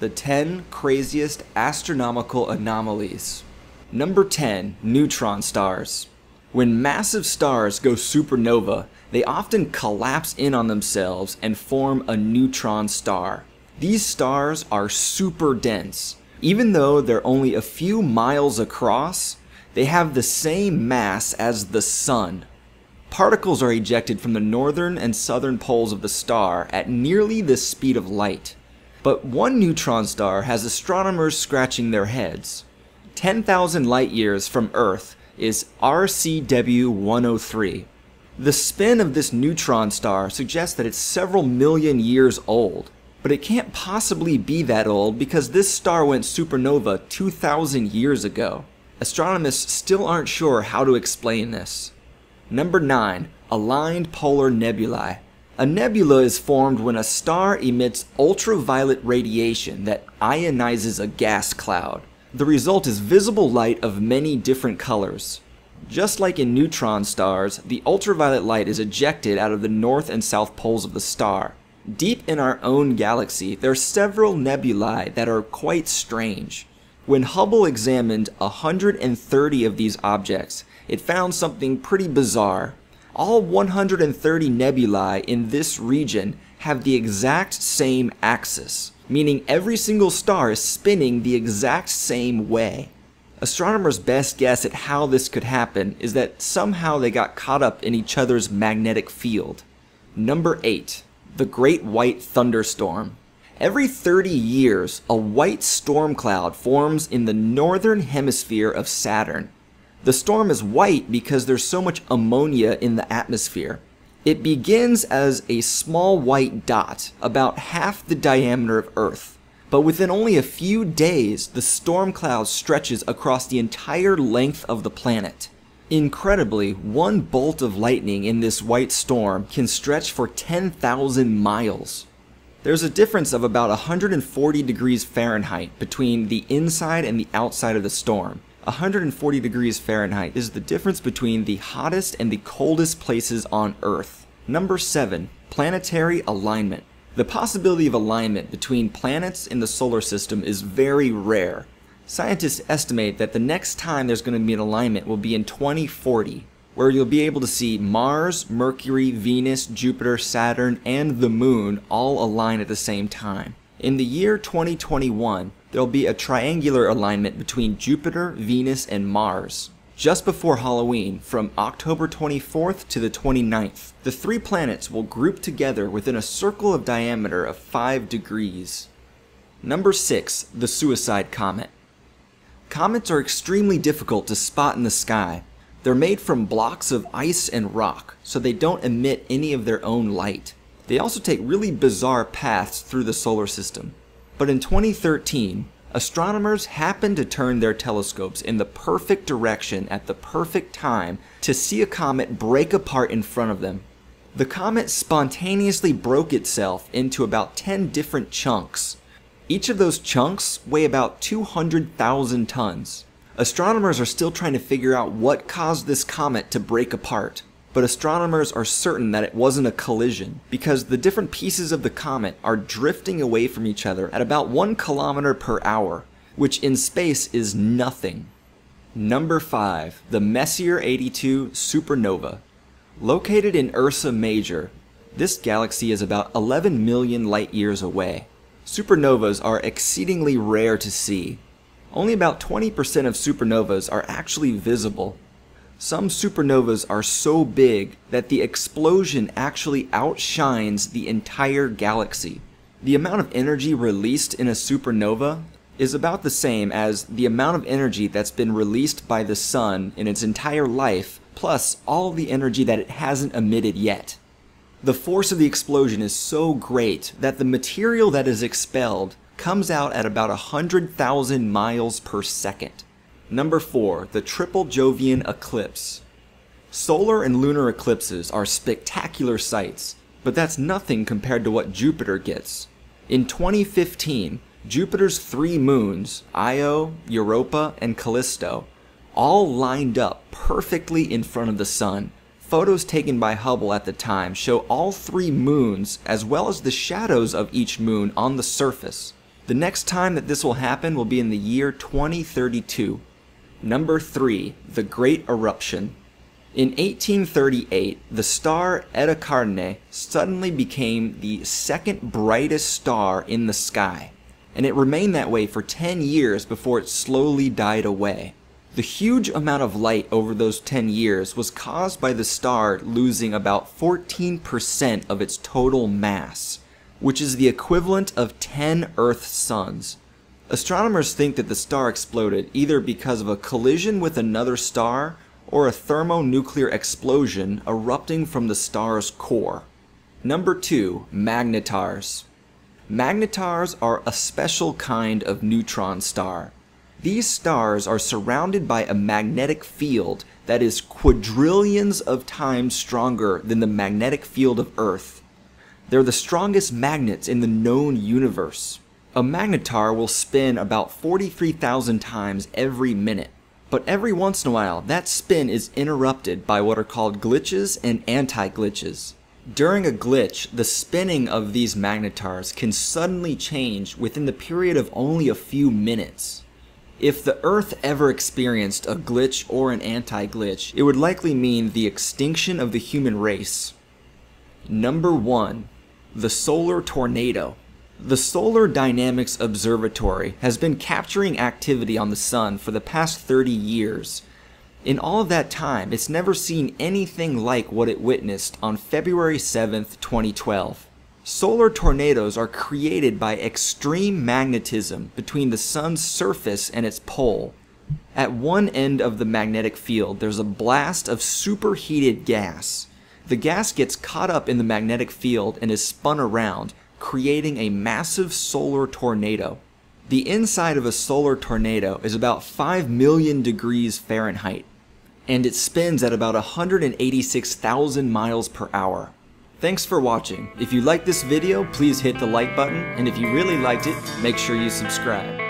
the 10 craziest astronomical anomalies. Number 10 Neutron stars. When massive stars go supernova, they often collapse in on themselves and form a neutron star. These stars are super dense. Even though they're only a few miles across, they have the same mass as the Sun. Particles are ejected from the northern and southern poles of the star at nearly the speed of light. But one neutron star has astronomers scratching their heads. 10,000 light years from Earth is RCW 103. The spin of this neutron star suggests that it's several million years old, but it can't possibly be that old because this star went supernova 2,000 years ago. Astronomers still aren't sure how to explain this. Number 9. Aligned Polar Nebulae. A nebula is formed when a star emits ultraviolet radiation that ionizes a gas cloud. The result is visible light of many different colors. Just like in neutron stars, the ultraviolet light is ejected out of the north and south poles of the star. Deep in our own galaxy, there are several nebulae that are quite strange. When Hubble examined 130 of these objects, it found something pretty bizarre. All 130 nebulae in this region have the exact same axis meaning every single star is spinning the exact same way. Astronomers' best guess at how this could happen is that somehow they got caught up in each other's magnetic field. Number 8. The Great White Thunderstorm. Every 30 years, a white storm cloud forms in the northern hemisphere of Saturn. The storm is white because there's so much ammonia in the atmosphere, it begins as a small white dot, about half the diameter of Earth. But within only a few days, the storm cloud stretches across the entire length of the planet. Incredibly, one bolt of lightning in this white storm can stretch for 10,000 miles. There's a difference of about 140 degrees Fahrenheit between the inside and the outside of the storm, 140 degrees Fahrenheit is the difference between the hottest and the coldest places on Earth. Number 7. Planetary alignment. The possibility of alignment between planets in the solar system is very rare. Scientists estimate that the next time there's going to be an alignment will be in 2040, where you'll be able to see Mars, Mercury, Venus, Jupiter, Saturn, and the Moon all align at the same time. In the year 2021, there'll be a triangular alignment between Jupiter, Venus, and Mars. Just before Halloween, from October 24th to the 29th, the three planets will group together within a circle of diameter of 5 degrees. Number 6. The Suicide Comet. Comets are extremely difficult to spot in the sky. They're made from blocks of ice and rock, so they don't emit any of their own light. They also take really bizarre paths through the solar system. But in 2013, astronomers happened to turn their telescopes in the perfect direction at the perfect time to see a comet break apart in front of them. The comet spontaneously broke itself into about 10 different chunks. Each of those chunks weigh about 200,000 tons. Astronomers are still trying to figure out what caused this comet to break apart but astronomers are certain that it wasn't a collision because the different pieces of the comet are drifting away from each other at about 1 kilometer per hour, which in space is nothing. Number 5. The Messier 82 Supernova. Located in Ursa Major, this galaxy is about 11 million light years away. Supernovas are exceedingly rare to see. Only about 20% of supernovas are actually visible, some supernovas are so big that the explosion actually outshines the entire galaxy. The amount of energy released in a supernova is about the same as the amount of energy that's been released by the sun in its entire life, plus all the energy that it hasn't emitted yet. The force of the explosion is so great that the material that is expelled comes out at about 100,000 miles per second. Number 4. The Triple Jovian Eclipse. Solar and lunar eclipses are spectacular sights, but that's nothing compared to what Jupiter gets. In 2015, Jupiter's three moons, Io, Europa, and Callisto, all lined up perfectly in front of the sun. Photos taken by Hubble at the time show all three moons as well as the shadows of each moon on the surface. The next time that this will happen will be in the year 2032. Number 3. The Great Eruption. In 1838, the star Eta Carinae suddenly became the second brightest star in the sky, and it remained that way for 10 years before it slowly died away. The huge amount of light over those 10 years was caused by the star losing about 14% of its total mass, which is the equivalent of 10 Earth suns. Astronomers think that the star exploded either because of a collision with another star or a thermonuclear explosion erupting from the star's core. Number 2. Magnetars. Magnetars are a special kind of neutron star. These stars are surrounded by a magnetic field that is quadrillions of times stronger than the magnetic field of Earth. They're the strongest magnets in the known universe. A magnetar will spin about 43,000 times every minute. But every once in a while, that spin is interrupted by what are called glitches and anti-glitches. During a glitch, the spinning of these magnetars can suddenly change within the period of only a few minutes. If the Earth ever experienced a glitch or an anti-glitch, it would likely mean the extinction of the human race. Number 1. The Solar Tornado. The Solar Dynamics Observatory has been capturing activity on the Sun for the past 30 years. In all of that time, it's never seen anything like what it witnessed on February 7, 2012. Solar tornadoes are created by extreme magnetism between the sun's surface and its pole. At one end of the magnetic field, there's a blast of superheated gas. The gas gets caught up in the magnetic field and is spun around, creating a massive solar tornado. The inside of a solar tornado is about 5 million degrees Fahrenheit, and it spins at about 186,000 miles per hour. Thanks for watching. If you liked this video, please hit the like button, and if you really liked it, make sure you subscribe.